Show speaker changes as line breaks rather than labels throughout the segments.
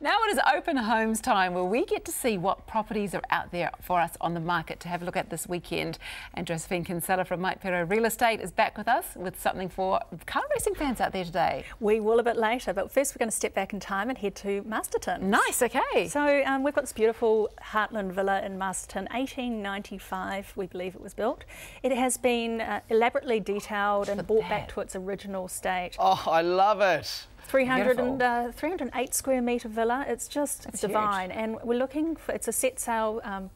Now it is open homes time where we get to see what properties are out there for us on the market to have a look at this weekend. And Josephine Kinsella from Mike Pero Real Estate is back with us with something for car racing fans out there today.
We will a bit later, but first we're going to step back in time and head to Masterton.
Nice, okay.
So um, we've got this beautiful Heartland Villa in Masterton, 1895 we believe it was built. It has been uh, elaborately detailed and brought back to its original state.
Oh, I love it.
300 and, uh, 308 square metre villa. It's just
That's
divine.
huge.
And we're looking for, it's a set sale um,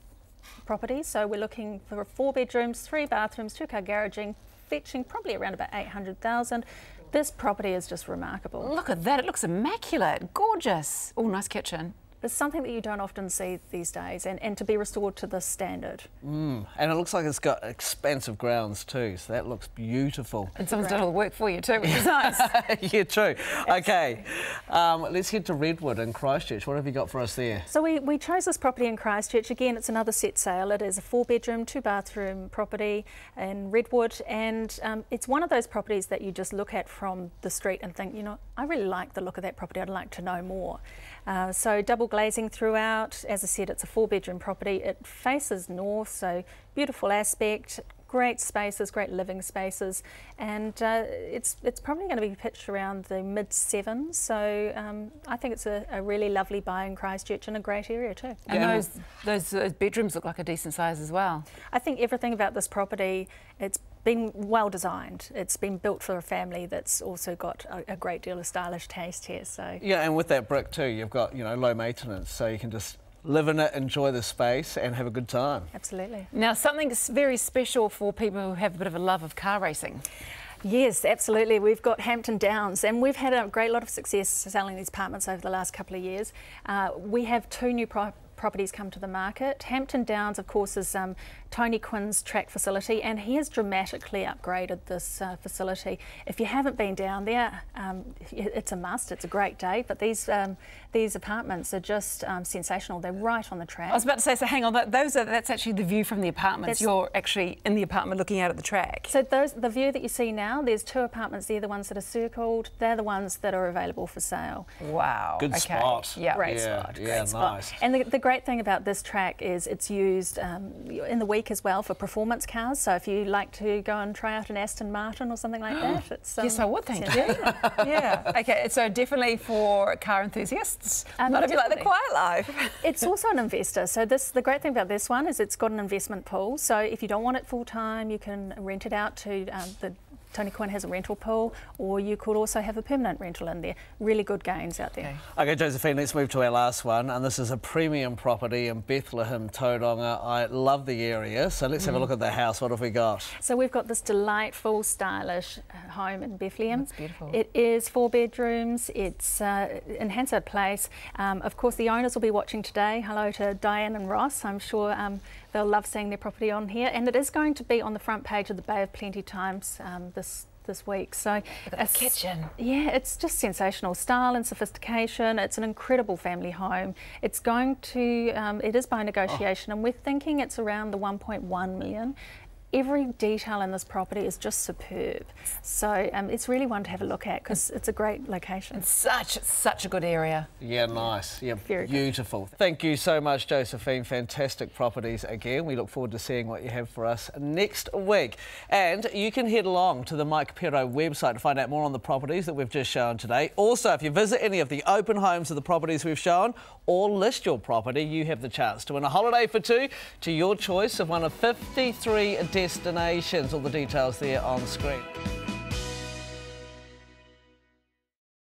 property, so we're looking for four bedrooms, three bathrooms, two car garaging, fetching probably around about 800,000. This property is just remarkable.
Look at that, it looks immaculate, gorgeous. Oh, nice kitchen.
It's something that you don't often see these days, and, and to be restored to this standard.
Mm. And it looks like it's got expansive grounds too, so that looks beautiful.
And someone's done all the work for you too, which is nice.
yeah, true. Okay, um, let's head to Redwood in Christchurch. What have you got for us there?
So we, we chose this property in Christchurch. Again, it's another set sale. It is a four bedroom, two bathroom property in Redwood. And um, it's one of those properties that you just look at from the street and think, you know, I really like the look of that property. I'd like to know more. Uh, so double glazing throughout. As I said, it's a four bedroom property. It faces north, so beautiful aspect, great spaces, great living spaces, and uh, it's it's probably going to be pitched around the mid sevens. So um, I think it's a, a, really lovely buy in Christchurch and a great area too.
And yeah. those, those those bedrooms look like a decent size as well.
I think everything about this property it's been well designed. It's been built for a family that's also got a, a, great deal of stylish taste here. So
yeah, and with that brick too, you've got you know low maintenance, so you can just live in it, enjoy the space, and have a good time.
Absolutely.
Now, something very special for people who have a bit of a love of car racing.
Yes, absolutely. We've got Hampton Downs, and we've had a great lot of success selling these apartments over the last couple of years. Uh, we have two new pro properties come to the market. Hampton Downs, of course, is um, Tony Quinn's track facility, and he has dramatically upgraded this uh, facility. If you haven't been down there, um, it's a must. It's a great day, but these um, these apartments are just um, sensational. They're right on the track.
I was about to say, so hang on, that, those are that's actually the view from the apartments. That's, You're actually in the apartment looking out at the track.
So those the view that you see now, there's two apartments. They're the ones that are circled. They're the ones that are available for sale.
Wow.
Good
okay.
spot.
Yeah. Great
yeah,
spot.
Yeah,
great
nice.
Spot. And the, the great thing about this track is it's used um, in the week as well for performance cars. So if you like to go and try out an Aston Martin or something like that, it's
um, yes, I would think. Yeah. yeah. Okay. So definitely for car enthusiasts. Um, Not if you like the quiet life.
it's also an investor. So this the great thing about this one is it's got an investment pool. So if you don't want it full time, you can rent it out to um, the Tony Quinn has a rental pool, or you could also have a permanent rental in there. Really good gains out there.
Okay, okay Josephine, let's move to our last one. And this is a premium property in Bethlehem, Tauranga. I love the area, so let's mm. have a mm. look at the house. What have we got?
So we've got this delightful, stylish uh, home in Bethlehem.
That's beautiful.
It is four bedrooms. It's uh, in Hansard Place. Um, of course, the owners will be watching today. Hello to Diane and Ross. I'm sure um, they'll love seeing their property on here. And it is going to be on the front page of the Bay of Plenty Times um, this this week. So
a kitchen.
Yeah, it's just sensational style and sophistication. It's an incredible family home. It's going to, um, it is by negotiation, oh. and we're thinking it's around the 1.1 million every detail in this property is just superb. So um, it's really one to have a look at because it's a great location.
It's such such a good area.
Yeah, nice. Yeah,
Very
beautiful.
Good.
Thank you so much, Josephine. Fantastic properties again. We look forward to seeing what you have for us next week. And you can head along to the Mike Pero website to find out more on the properties that we've just shown today. Also, if you visit any of the open homes of the properties we've shown or list your property, you have the chance to win a holiday for two to your choice of one of 53 destinations. All the details there on screen.